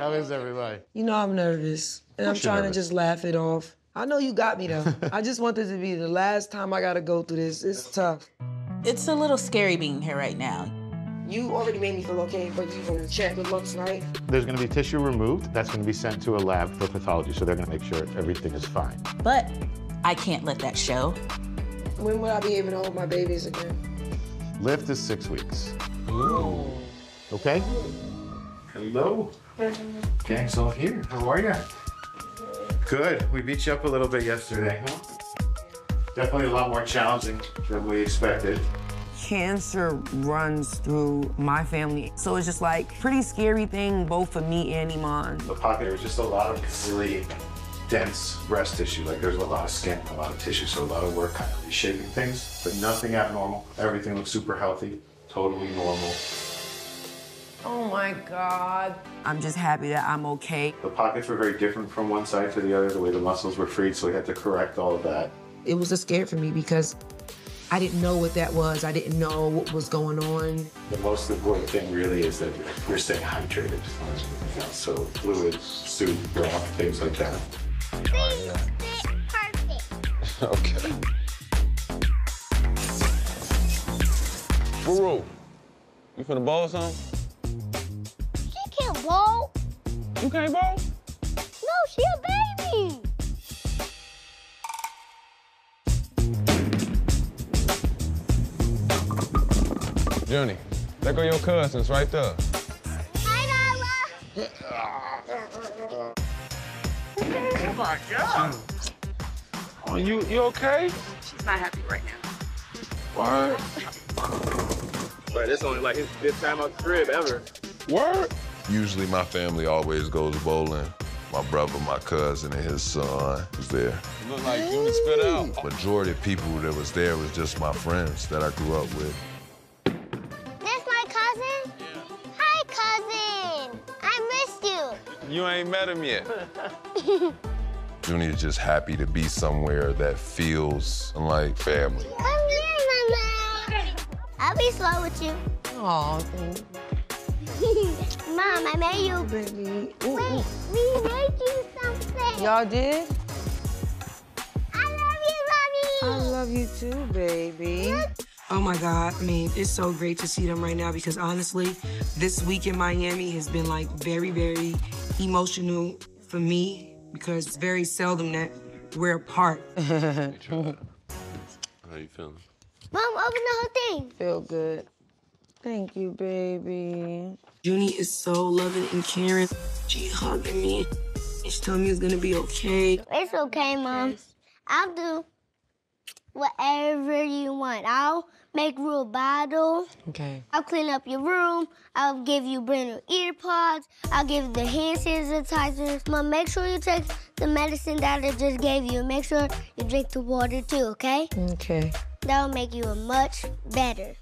How is everybody? You know I'm nervous, and I'm course you're trying to just laugh it off. I know you got me though. I just want this to be the last time I gotta go through this. It's tough. It's a little scary being here right now. You already made me feel okay, but you gonna check the looks, right? There's going to be tissue removed. That's going to be sent to a lab for pathology, so they're going to make sure everything is fine. But I can't let that show. When will I be able to hold my babies again? Lift is six weeks. Okay? Hello. Gang's all here. How are you? Good. We beat you up a little bit yesterday, huh? Definitely a lot more challenging than we expected. Cancer runs through my family. So it's just like pretty scary thing both for me and Iman. The pocket, there was just a lot of really dense breast tissue. Like there's a lot of skin, a lot of tissue, so a lot of work kind of reshaping things, but nothing abnormal. Everything looks super healthy, totally normal. Oh my God. I'm just happy that I'm okay. The pockets were very different from one side to the other, the way the muscles were freed, so we had to correct all of that. It was a scare for me because I didn't know what that was. I didn't know what was going on. The most important thing really is that you're staying hydrated. You know, so fluids, soup, broth, things like that. Perfect. Okay. Boo, you finna bowl something? She can't bowl. You can't bowl? No, she a baby. Junie, there go your cousins right there. Hi, Nyla. Oh my God. Are you you okay? She's not happy right now. Word. But it's only like his fifth time out the crib ever. Word. Usually my family always goes bowling. My brother, my cousin, and his son was there. Look like Junie spit out. Majority of people that was there was just my friends that I grew up with. This my cousin? Hi, cousin. I missed you. You ain't met him yet. Junior just happy to be somewhere that feels like family. Come here, Mama. I'll be slow with you. Oh, thank Mom, I made you. you, baby. Ooh, Wait, we made you something. Y'all did? I love you, Mommy. I love you too, baby. Oh my God. I mean, it's so great to see them right now because honestly, this week in Miami has been like very, very emotional for me because it's very seldom that we're apart. How you feeling? Mom, open the whole thing. Feel good. Thank you, baby. Junie is so loving and caring. She hugging me. And she told me it's gonna be okay. It's okay, Mom. I'll do whatever you want. I'll make you a bottle. Okay. I'll clean up your room. I'll give you brand new ear pods. I'll give you the hand sanitizers. Mom, make sure you take the medicine that I just gave you. Make sure you drink the water too, okay? Okay. That'll make you a much better.